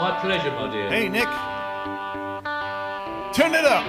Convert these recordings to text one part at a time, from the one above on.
My pleasure, my dear. Hey, Nick. Turn it up.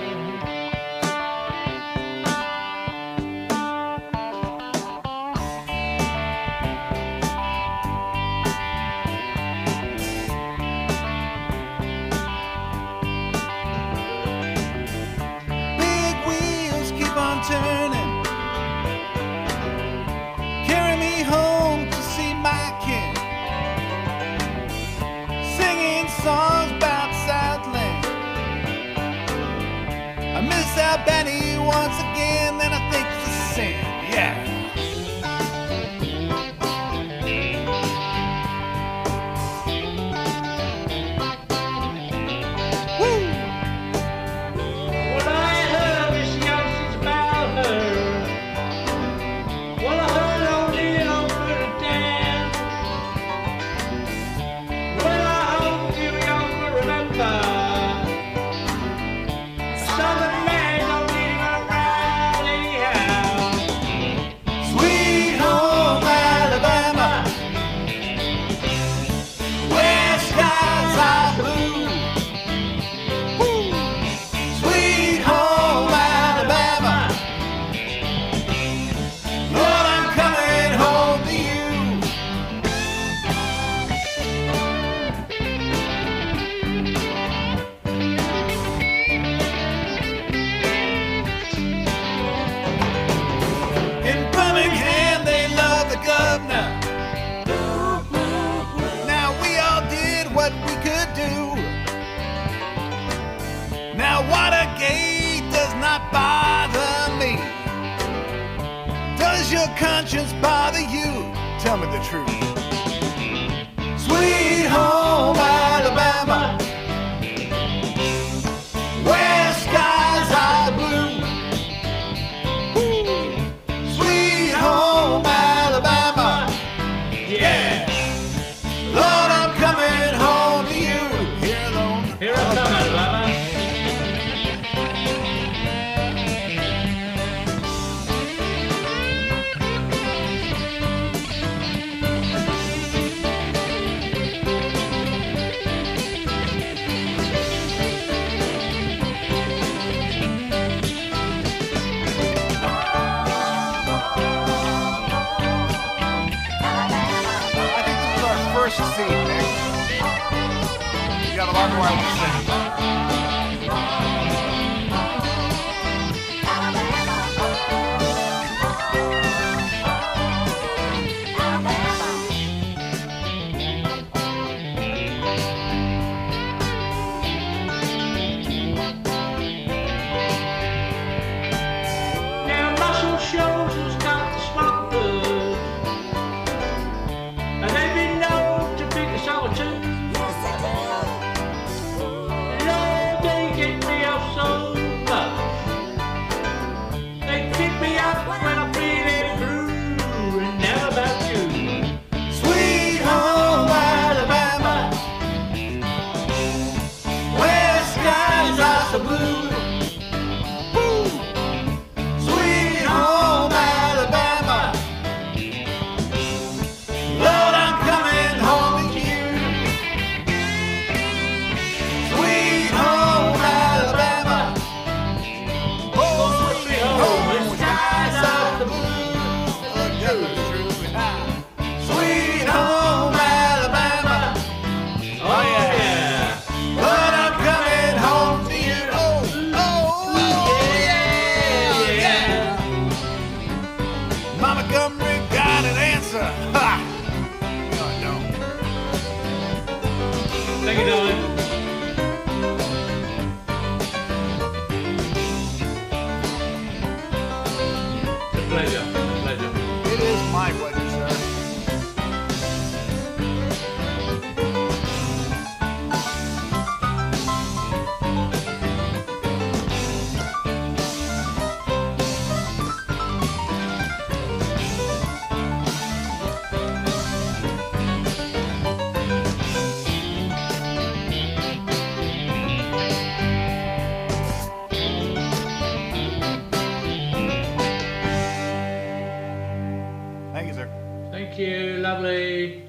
Benny once again, and I think tell me the truth. course, evening. You got a lot more I want to say. Thank you, Dylan. Pleasure. you. Lovely.